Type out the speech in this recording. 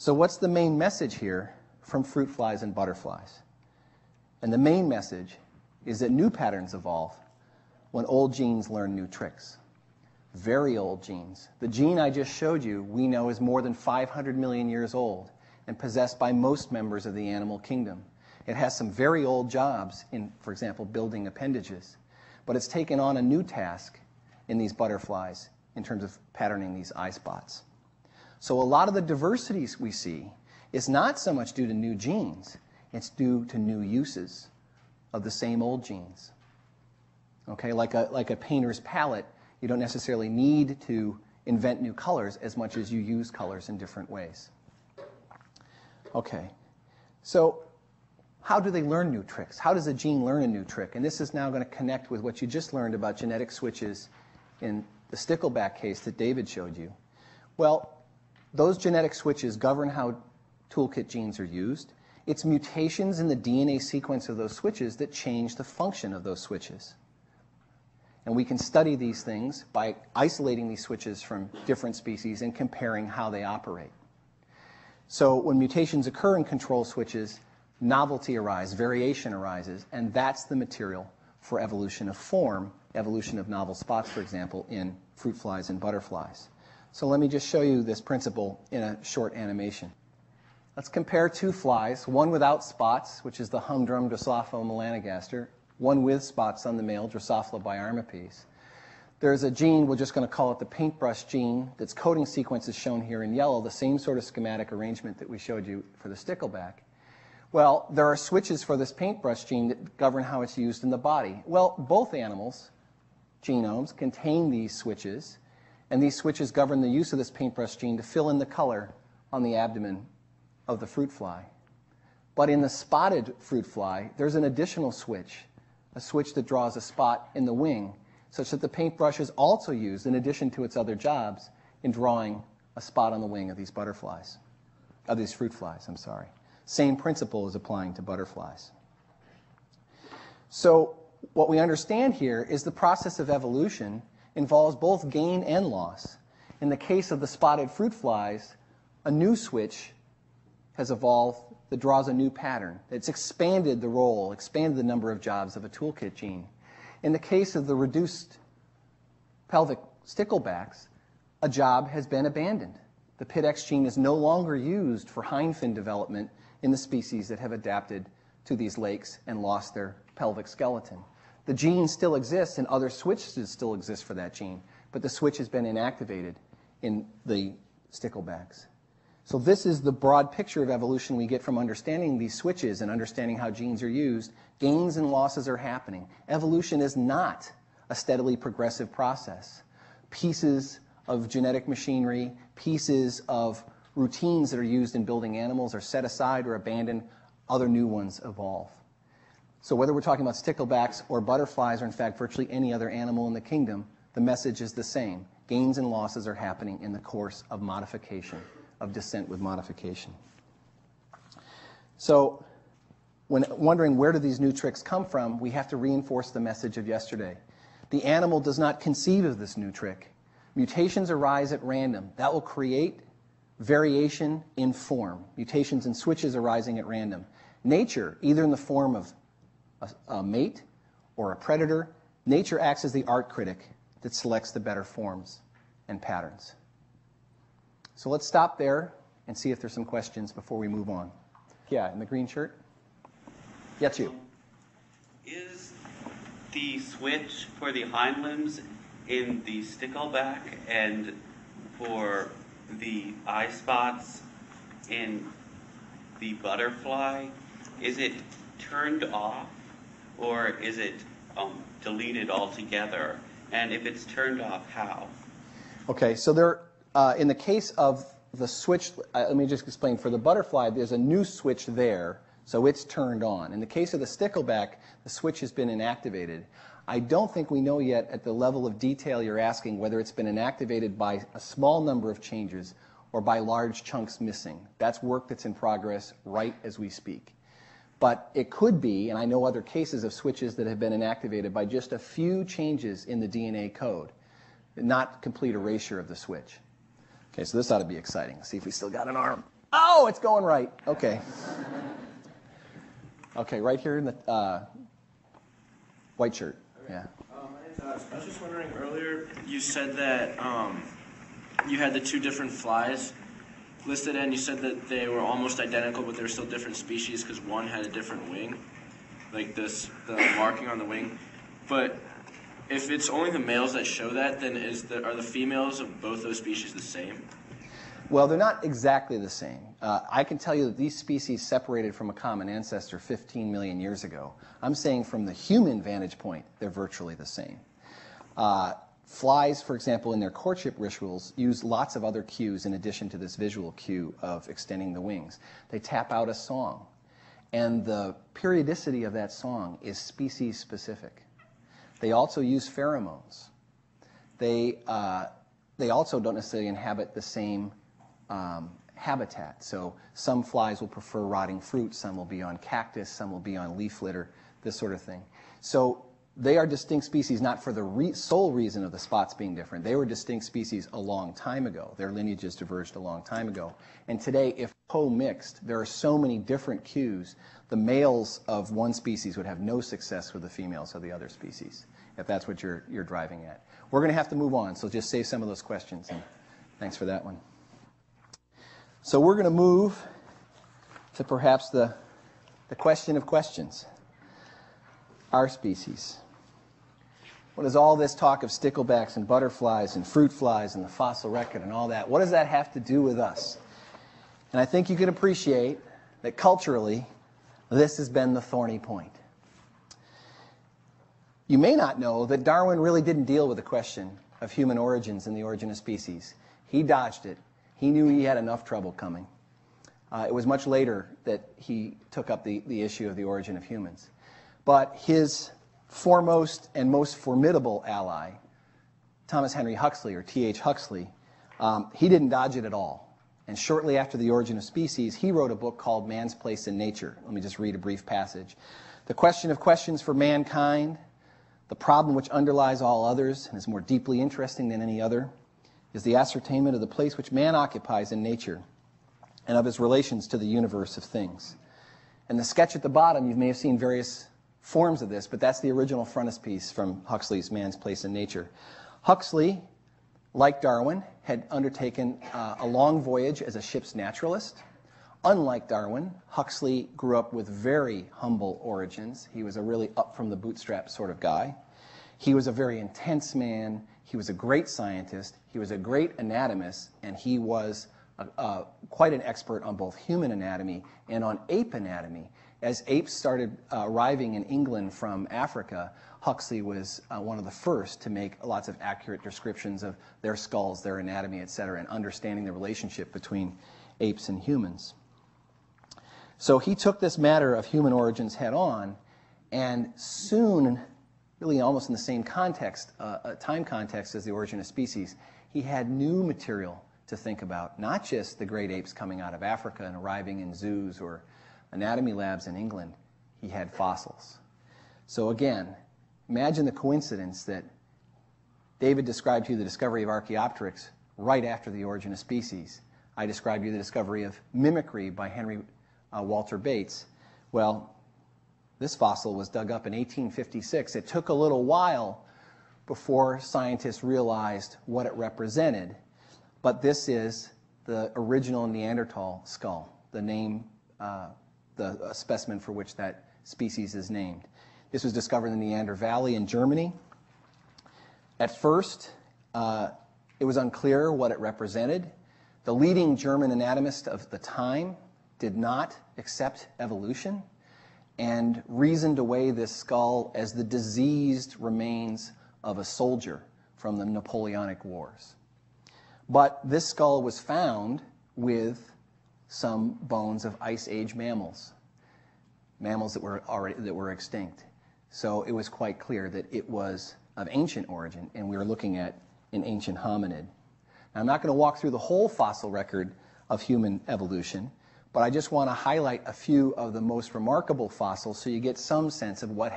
So, what's the main message here from fruit flies and butterflies? And the main message is that new patterns evolve when old genes learn new tricks. Very old genes. The gene I just showed you, we know is more than 500 million years old and possessed by most members of the animal kingdom. It has some very old jobs in, for example, building appendages, but it's taken on a new task in these butterflies in terms of patterning these eye spots. So a lot of the diversities we see is not so much due to new genes, it's due to new uses of the same old genes. Okay, like a, like a painter's palette, you don't necessarily need to invent new colors as much as you use colors in different ways. Okay, so how do they learn new tricks? How does a gene learn a new trick? And this is now going to connect with what you just learned about genetic switches in the stickleback case that David showed you. Well, those genetic switches govern how toolkit genes are used. It's mutations in the DNA sequence of those switches that change the function of those switches. And we can study these things by isolating these switches from different species and comparing how they operate. So when mutations occur in control switches, novelty arises, variation arises, and that's the material for evolution of form, evolution of novel spots, for example, in fruit flies and butterflies. So let me just show you this principle in a short animation. Let's compare two flies, one without spots, which is the humdrum Drosophila melanogaster, one with spots on the male, Drosophila biarmipes. There's a gene, we're just going to call it the paintbrush gene, that's coding sequence is shown here in yellow, the same sort of schematic arrangement that we showed you for the stickleback. Well, there are switches for this paintbrush gene that govern how it's used in the body. Well, both animals' genomes contain these switches, and these switches govern the use of this paintbrush gene to fill in the color on the abdomen of the fruit fly. But in the spotted fruit fly, there's an additional switch, a switch that draws a spot in the wing, such that the paintbrush is also used, in addition to its other jobs, in drawing a spot on the wing of these butterflies, of these fruit flies, I'm sorry. Same principle is applying to butterflies. So what we understand here is the process of evolution involves both gain and loss. In the case of the spotted fruit flies, a new switch has evolved that draws a new pattern. It's expanded the role, expanded the number of jobs of a toolkit gene. In the case of the reduced pelvic sticklebacks, a job has been abandoned. The Pitx gene is no longer used for hind fin development in the species that have adapted to these lakes and lost their pelvic skeleton. The gene still exists and other switches still exist for that gene, but the switch has been inactivated in the sticklebacks. So this is the broad picture of evolution we get from understanding these switches and understanding how genes are used. Gains and losses are happening. Evolution is not a steadily progressive process. Pieces of genetic machinery, pieces of routines that are used in building animals are set aside or abandoned, other new ones evolve. So whether we're talking about sticklebacks or butterflies or in fact virtually any other animal in the kingdom, the message is the same. Gains and losses are happening in the course of modification, of descent with modification. So when wondering where do these new tricks come from, we have to reinforce the message of yesterday. The animal does not conceive of this new trick. Mutations arise at random. That will create variation in form, mutations and switches arising at random. Nature, either in the form of a, a, mate or a predator, nature acts as the art critic that selects the better forms and patterns. So let's stop there and see if there's some questions before we move on. Yeah, in the green shirt? Yeah, you. Is the switch for the hind limbs in the stickleback and for the eye spots in the butterfly, is it turned off or is it um, deleted altogether? And if it's turned off, how? Okay, so there, uh, in the case of the switch, uh, let me just explain. For the butterfly, there's a new switch there, so it's turned on. In the case of the stickleback, the switch has been inactivated. I don't think we know yet at the level of detail you're asking whether it's been inactivated by a small number of changes or by large chunks missing. That's work that's in progress right as we speak. But it could be, and I know other cases of switches that have been inactivated by just a few changes in the DNA code, not complete erasure of the switch. Okay, so this ought to be exciting. See if we still got an arm. Oh, it's going right. Okay. Okay, right here in the uh, white shirt. Yeah. Um. I was just wondering earlier, you said that um, you had the two different flies listed, and you said that they were almost identical, but they're still different species because one had a different wing, like this, the marking on the wing. But if it's only the males that show that, then is the, are the females of both those species the same? Well, they're not exactly the same. Uh, I can tell you that these species separated from a common ancestor 15 million years ago. I'm saying from the human vantage point, they're virtually the same. Uh, flies, for example, in their courtship rituals, use lots of other cues in addition to this visual cue of extending the wings. They tap out a song, and the periodicity of that song is species specific. They also use pheromones. They, uh, they also don't necessarily inhabit the same um, habitat. So some flies will prefer rotting fruit, some will be on cactus, some will be on leaf litter, this sort of thing. So they are distinct species not for the re- sole reason of the spots being different. They were distinct species a long time ago. Their lineages diverged a long time ago. And today, if co-mixed, there are so many different cues, the males of one species would have no success with the females of the other species, if that's what you're, you're driving at. We're going to have to move on, so just save some of those questions. And thanks for that one. So we're going to move to perhaps the, the question of questions. Our species. What does all this talk of sticklebacks and butterflies and fruit flies and the fossil record and all that, what does that have to do with us? And I think you can appreciate that culturally, this has been the thorny point. You may not know that Darwin really didn't deal with the question of human origins and the origin of species. He dodged it he knew he had enough trouble coming. Uh, it was much later that he took up the, the issue of the origin of humans. But his foremost and most formidable ally, Thomas Henry Huxley, or T.H. Huxley, um, he didn't dodge it at all. And shortly after The Origin of Species, he wrote a book called Man's Place in Nature. Let me just read a brief passage. The question of questions for mankind, the problem which underlies all others and is more deeply interesting than any other, is the ascertainment of the place which man occupies in nature and of his relations to the universe of things. And the sketch at the bottom, you may have seen various forms of this, but that's the original frontispiece from Huxley's Man's Place in Nature. Huxley, like Darwin, had undertaken uh, a long voyage as a ship's naturalist. Unlike Darwin, Huxley grew up with very humble origins. He was a really up from the bootstrap sort of guy. He was a very intense man. He was a great scientist. He was a great anatomist, and he was a, a, quite an expert on both human anatomy and on ape anatomy. As apes started uh, arriving in England from Africa, Huxley was uh, one of the first to make lots of accurate descriptions of their skulls, their anatomy, et cetera, and understanding the relationship between apes and humans. So he took this matter of human origins head on, and soon, really almost in the same context, uh, time context as the origin of species, he had new material to think about, not just the great apes coming out of Africa and arriving in zoos or anatomy labs in England. He had fossils. So again, imagine the coincidence that David described to you the discovery of Archaeopteryx right after the origin of species. I described to you the discovery of mimicry by Henry uh, Walter Bates. Well, this fossil was dug up in 1856. It took a little while before scientists realized what it represented. But this is the original Neanderthal skull, the name, uh, the specimen for which that species is named. This was discovered in the Neander Valley in Germany. At first, uh, it was unclear what it represented. The leading German anatomist of the time did not accept evolution and reasoned away this skull as the diseased remains of a soldier from the Napoleonic Wars. But this skull was found with some bones of Ice Age mammals, mammals that were already that were extinct. So it was quite clear that it was of ancient origin, and we were looking at an ancient hominid. Now, I'm not going to walk through the whole fossil record of human evolution, but I just want to highlight a few of the most remarkable fossils so you get some sense of what